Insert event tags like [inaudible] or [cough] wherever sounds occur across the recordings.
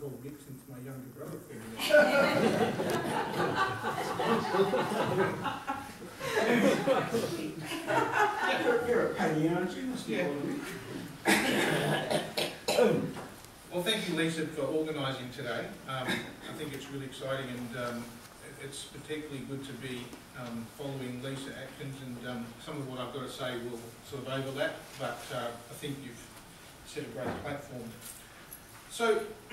since my younger brother. You're, [laughs] you're a penny, aren't you? Yeah. Well, thank you, Lisa, for organising today. Um, I think it's really exciting and um, it's particularly good to be um, following Lisa Adkins and um, some of what I've got to say will sort of overlap, but uh, I think you've set a great platform. So, [clears throat]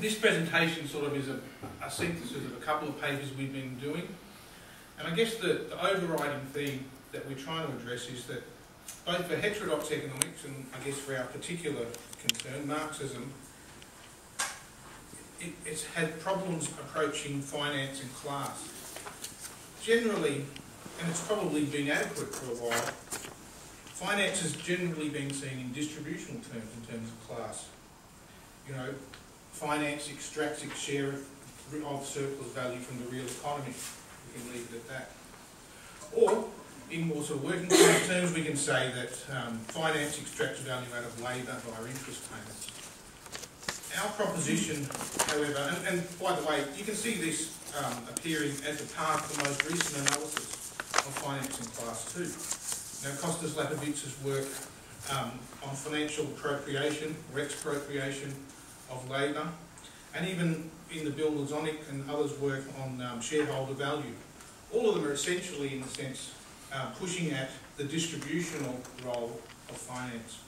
this presentation sort of is a, a synthesis of a couple of papers we've been doing. And I guess the, the overriding theme that we're trying to address is that both for heterodox economics and I guess for our particular concern, Marxism, it, it's had problems approaching finance and class. Generally, and it's probably been adequate for a while, finance has generally been seen in distributional terms in terms of class. You know, finance extracts its share of, of surplus value from the real economy. We can leave it at that. Or, in more sort of working [coughs] terms, we can say that um, finance extracts value out of labour via interest payments. Our proposition, however, and, and by the way, you can see this um, appearing as a part of the most recent analysis of finance in class too. Now, Costas Lapavitsas's work um, on financial appropriation or expropriation of labour, and even in the Bill Lazonick and others' work on um, shareholder value. All of them are essentially, in a sense, uh, pushing at the distributional role of finance.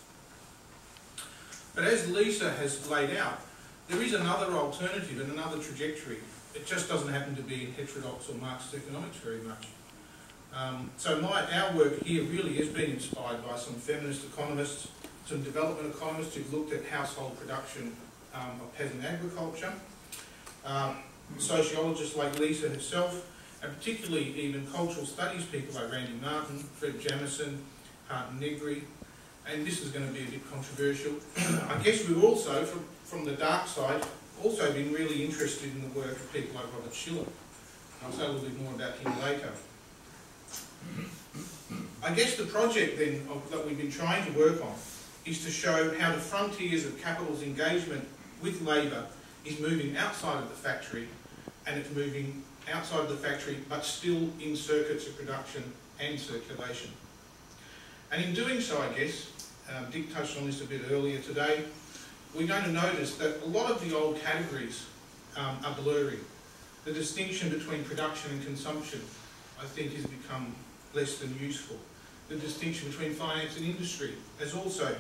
But as Lisa has laid out, there is another alternative and another trajectory. It just doesn't happen to be in heterodox or Marxist economics very much. Um, so my, our work here really has been inspired by some feminist economists, some development economists who've looked at household production um, of peasant agriculture, um, sociologists like Lisa herself, and particularly even cultural studies people like Randy Martin, Fred Jameson, Hardt Negri, and this is going to be a bit controversial. [clears throat] I guess we've also, from, from the dark side, also been really interested in the work of people like Robert Shiller. I'll say a little bit more about him later. I guess the project then of, that we've been trying to work on is to show how the frontiers of capital's engagement with labour is moving outside of the factory and it's moving outside of the factory but still in circuits of production and circulation. And in doing so, I guess, um, Dick touched on this a bit earlier today, we're going to notice that a lot of the old categories um, are blurring. The distinction between production and consumption, I think, has become less than useful. The distinction between finance and industry is also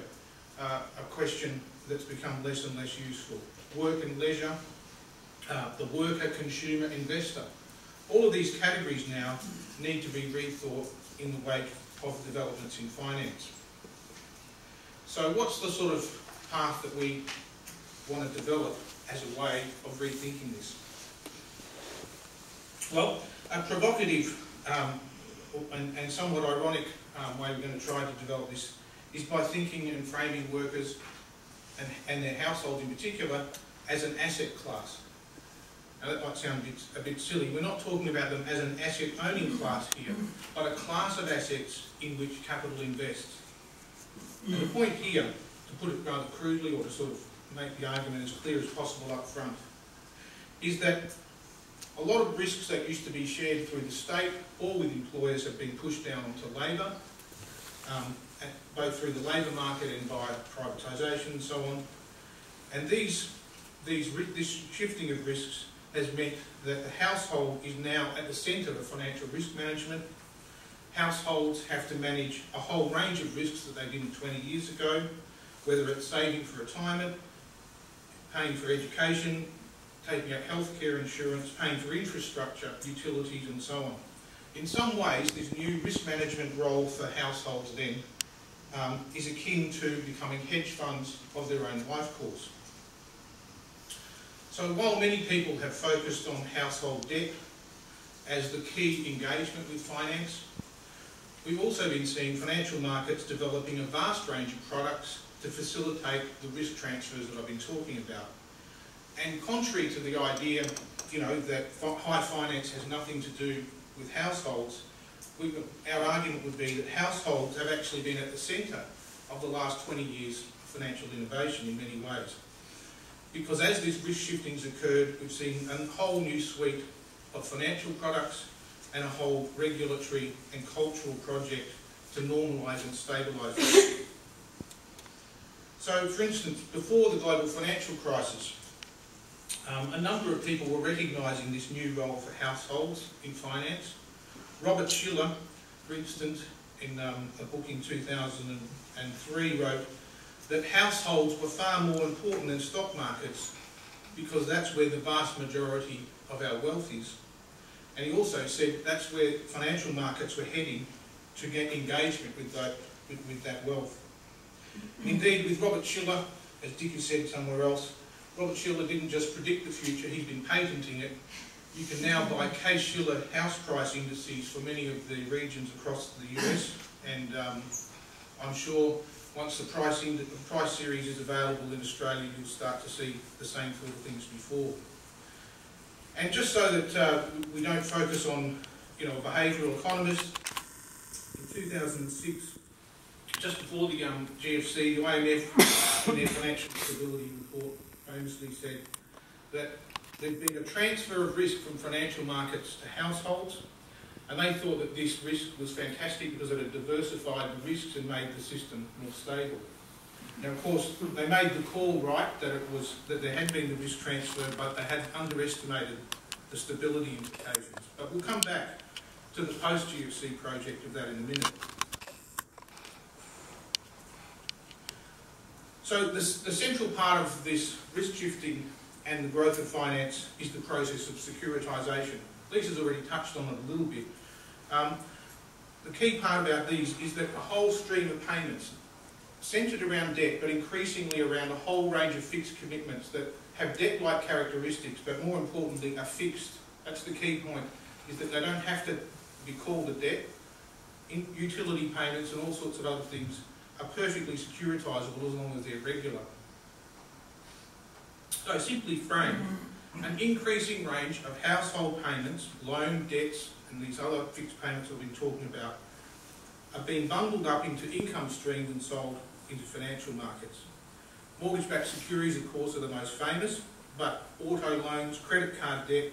uh, a question that's become less and less useful. Work and leisure, uh, the worker, consumer, investor. All of these categories now need to be rethought in the wake of developments in finance. So what's the sort of path that we want to develop as a way of rethinking this? Well, a provocative um, and, and, somewhat ironic um, way we're going to try to develop this is by thinking and framing workers and, and their households in particular as an asset class. Now that might sound a bit, a bit silly. We're not talking about them as an asset owning class here, but a class of assets in which capital invests. And the point here, to put it rather crudely or to sort of make the argument as clear as possible up front, is that a lot of risks that used to be shared through the state or with employers have been pushed down onto labour, um, both through the labour market and by privatisation and so on. And these, these, this shifting of risks has meant that the household is now at the centre of financial risk management. Households have to manage a whole range of risks that they didn't 20 years ago, whether it's saving for retirement, paying for education, taking out healthcare insurance, paying for infrastructure, utilities and so on. In some ways, this new risk management role for households then um, is akin to becoming hedge funds of their own life course. So while many people have focused on household debt as the key engagement with finance, we've also been seeing financial markets developing a vast range of products to facilitate the risk transfers that I've been talking about. And contrary to the idea, you know, that high finance has nothing to do with households, we, our argument would be that households have actually been at the centre of the last 20 years of financial innovation in many ways. because as this risk shifting's occurred, we've seen a whole new suite of financial products and a whole regulatory and cultural project to normalise and stabilise. So, for instance, before the global financial crisis, um, a number of people were recognising this new role for households in finance. Robert Shiller, for instance, in um, a book in 2003 wrote that households were far more important than stock markets because that's where the vast majority of our wealth is. And he also said that's where financial markets were heading to get engagement with that, with, with that wealth. Indeed, with Robert Shiller, as Dick has said somewhere else, Robert Shiller didn't just predict the future, he's been patenting it. You can now buy Case-Shiller house price indices for many of the regions across the US, and um, I'm sure once the the price series is available in Australia, you'll start to see the same sort of things before. And just so that uh, we don't focus on, you know, behavioural economists, in 2006, just before the um, GFC, the IMF, in [coughs] their financial stability report, famously said that there'd been a transfer of risk from financial markets to households, and they thought that this risk was fantastic because it had diversified the risks and made the system more stable. Now, of course, they made the call right that it was that there had been the risk transfer, but they had underestimated the stability implications. But we'll come back to the post-GFC project of that in a minute. So the, the central part of this risk shifting and the growth of finance is the process of securitisation. Lisa's already touched on it a little bit. Um, the key part about these is that a whole stream of payments centred around debt, but increasingly around a whole range of fixed commitments that have debt-like characteristics, but more importantly are fixed. That's the key point, is that they don't have to be called a debt. In utility payments and all sorts of other things are perfectly securitisable as long as they're regular. So simply framed, an increasing range of household payments, loan debts, and these other fixed payments we've been talking about are being bundled up into income streams and sold into financial markets. Mortgage-backed securities, of course, are the most famous, but auto loans, credit card debt,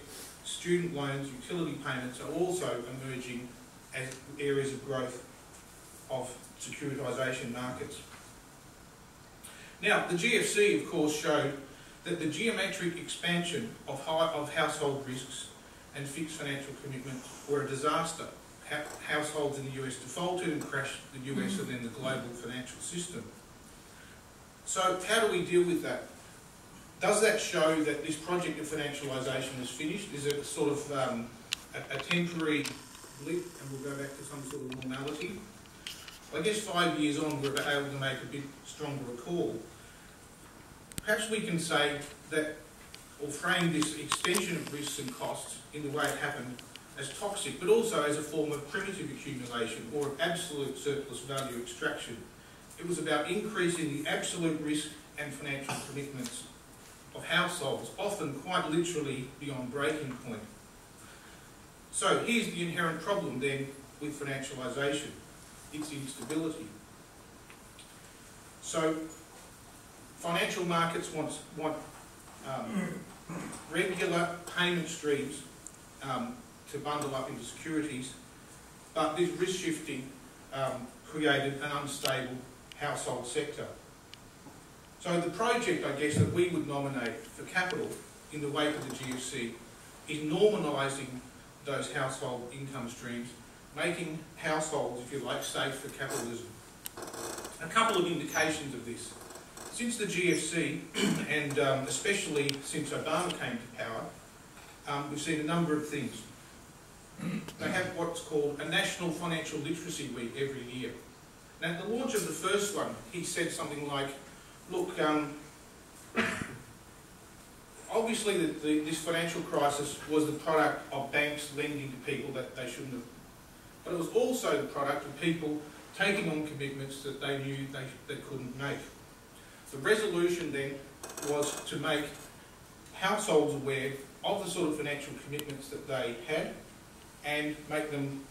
student loans, utility payments are also emerging as areas of growth of securitisation markets. Now, the GFC, of course, showed that the geometric expansion of, high, of household risks and fixed financial commitments were a disaster. Ha households in the US defaulted and crashed the US and then the global financial system. So how do we deal with that? Does that show that this project of financialisation is finished? Is it sort of um, a, a temporary blip and we'll go back to some sort of normality? I guess five years on we're able to make a bit stronger a call. Perhaps we can say that, or frame this extension of risks and costs in the way it happened as toxic, but also as a form of primitive accumulation or of absolute surplus value extraction. It was about increasing the absolute risk and financial commitments of households, often quite literally beyond breaking point. So here's the inherent problem then with financialisation, its instability. So financial markets want, want um, regular payment streams um, to bundle up into securities, but this risk shifting um, created an unstable household sector. So the project, I guess, that we would nominate for capital in the wake of the GFC is normalising those household income streams, making households, if you like, safe for capitalism. A couple of indications of this. Since the GFC, [clears throat] and um, especially since Obama came to power, um, we've seen a number of things. [clears throat] They have what's called a National Financial Literacy Week every year. Now, at the launch of the first one, he said something like, look, um, [coughs] obviously the, the, this financial crisis was the product of banks lending to people that they shouldn't have. But it was also the product of people taking on commitments that they knew they, they couldn't make. The resolution then was to make households aware of the sort of financial commitments that they had and make them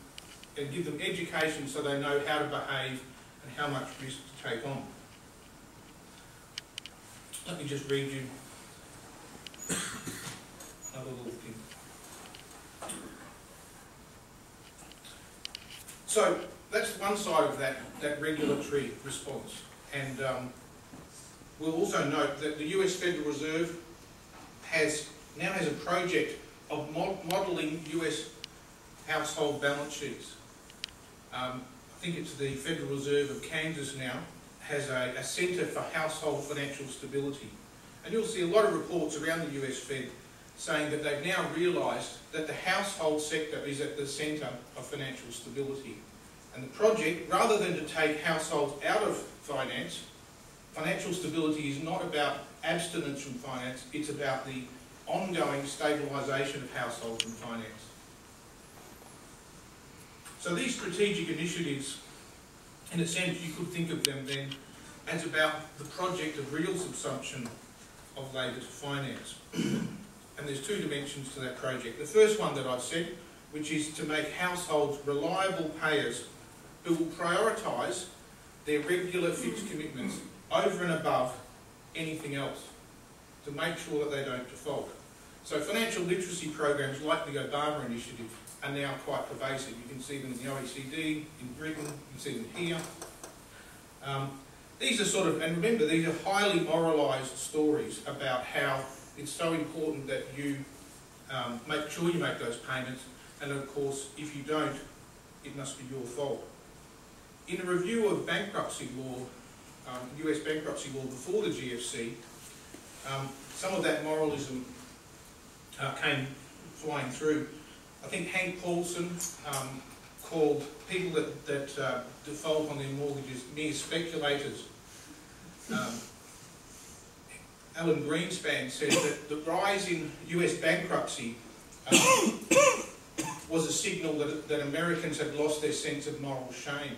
and give them education so they know how to behave and how much risk to take on. Let me just read you another little thing. So that's one side of that, that regulatory response. And um, we'll also note that the US Federal Reserve has now has a project of mod modelling US household balance sheets. Um, I think it's the Federal Reserve of Kansas now has a, a Centre for Household Financial Stability. And you'll see a lot of reports around the US Fed saying that they've now realised that the household sector is at the centre of financial stability. And the project, rather than to take households out of finance, financial stability is not about abstinence from finance, it's about the ongoing stabilisation of households and finance. So these strategic initiatives, in a sense, you could think of them then as about the project of real subsumption of labour to finance. [clears throat] and there's two dimensions to that project. The first one that I've said, which is to make households reliable payers who will prioritise their regular fixed commitments over and above anything else to make sure that they don't default. So financial literacy programs like the Obama Initiative are now quite pervasive. You can see them in the OECD, in Britain, you can see them here. Um, these are sort of, and remember, these are highly moralised stories about how it's so important that you um, make sure you make those payments, and of course, if you don't, it must be your fault. In a review of bankruptcy law, um, US bankruptcy law before the GFC, um, some of that moralism uh, came flying through. I think Hank Paulson um, called people that, that uh, default on their mortgages mere speculators. Um, Alan Greenspan said that the rise in US bankruptcy um, was a signal that, that Americans had lost their sense of moral shame.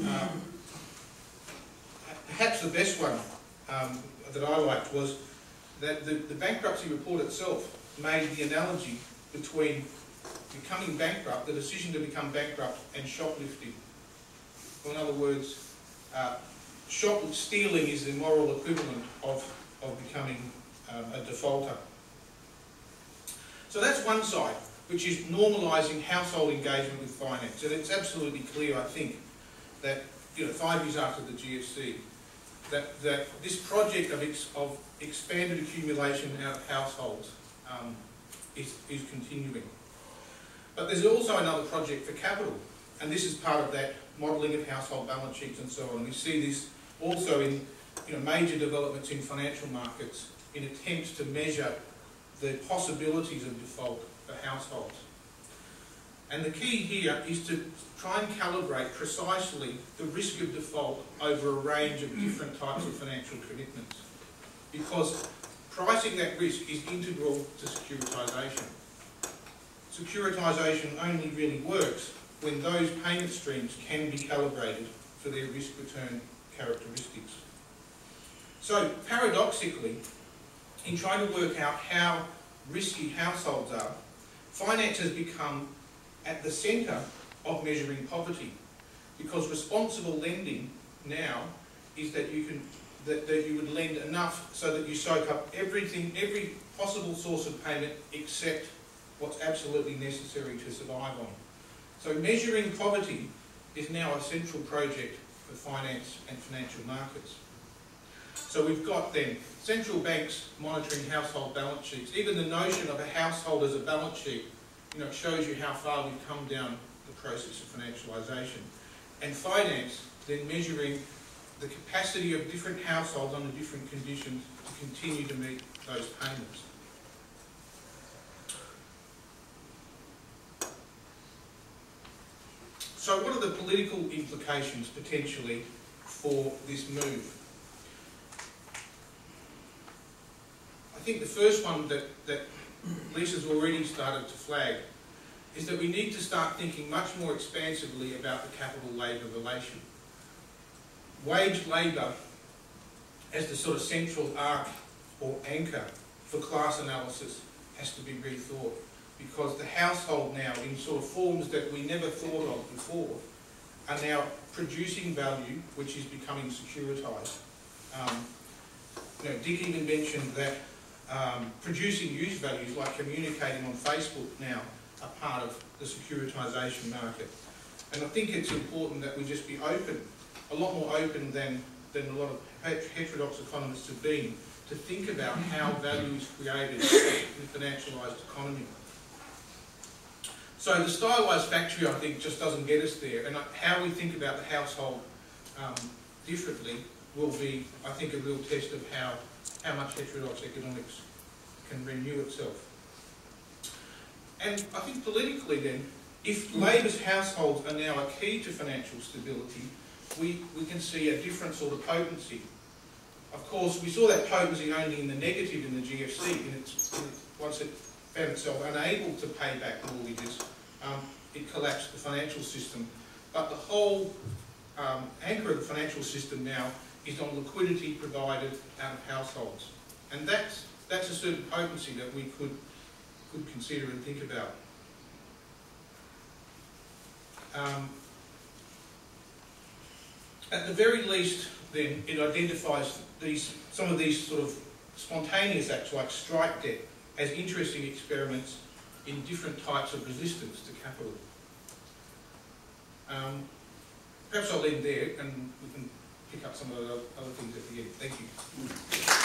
Um, perhaps the best one um, that I liked was that the, the bankruptcy report itself made the analogy between becoming bankrupt, the decision to become bankrupt, and shoplifting. in other words, uh, shop stealing is the moral equivalent of, of becoming um, a defaulter. So that's one side, which is normalising household engagement with finance. And it's absolutely clear, I think, that you know, five years after the GFC, that, that this project of, ex, of expanded accumulation out of households um, is, is continuing. But there's also another project for capital, and this is part of that modelling of household balance sheets and so on. We see this also in you know, major developments in financial markets in attempts to measure the possibilities of default for households. And the key here is to try and calibrate precisely the risk of default over a range of different types of financial commitments. Because pricing that risk is integral to securitisation. Securitisation only really works when those payment streams can be calibrated for their risk return characteristics. So paradoxically, in trying to work out how risky households are, finance has become at the centre of measuring poverty because responsible lending now is that you can that, that you would lend enough so that you soak up everything, every possible source of payment except what's absolutely necessary to survive on. So measuring poverty is now a central project for finance and financial markets. So we've got then central banks monitoring household balance sheets. Even the notion of a household as a balance sheet, you know, it shows you how far we've come down the process of financialisation. And finance then measuring the capacity of different households under different conditions to continue to meet those payments. So what are the political implications potentially for this move? I think the first one that, that Lisa's already started to flag is that we need to start thinking much more expansively about the capital-labour relation wage labour as the sort of central arc or anchor for class analysis has to be rethought because the household now in sort of forms that we never thought of before are now producing value which is becoming securitised. Um, you know, Dick even mentioned that um, producing use values like communicating on Facebook now are part of the securitisation market. And I think it's important that we just be open, a lot more open than, than a lot of heterodox economists have been, to think about how value is created in the financialised economy. So the stylized factory, I think, just doesn't get us there, and how we think about the household um, differently will be, I think, a real test of how, how much heterodox economics can renew itself. And I think politically then, if Labor's households are now a key to financial stability, we, we can see a different sort of potency. Of course, we saw that potency only in the negative in the GFC, in its, in its, once it found itself unable to pay back mortgages, um, it collapsed the financial system. But the whole um, anchor of the financial system now is on liquidity provided out of households. And that's, that's a certain potency that we could, could consider and think about. Um, at the very least, then, it identifies these, some of these sort of spontaneous acts like strike debt as interesting experiments in different types of resistance to capital. Um, perhaps I'll end there and we can pick up some of the other things at the end. Thank you.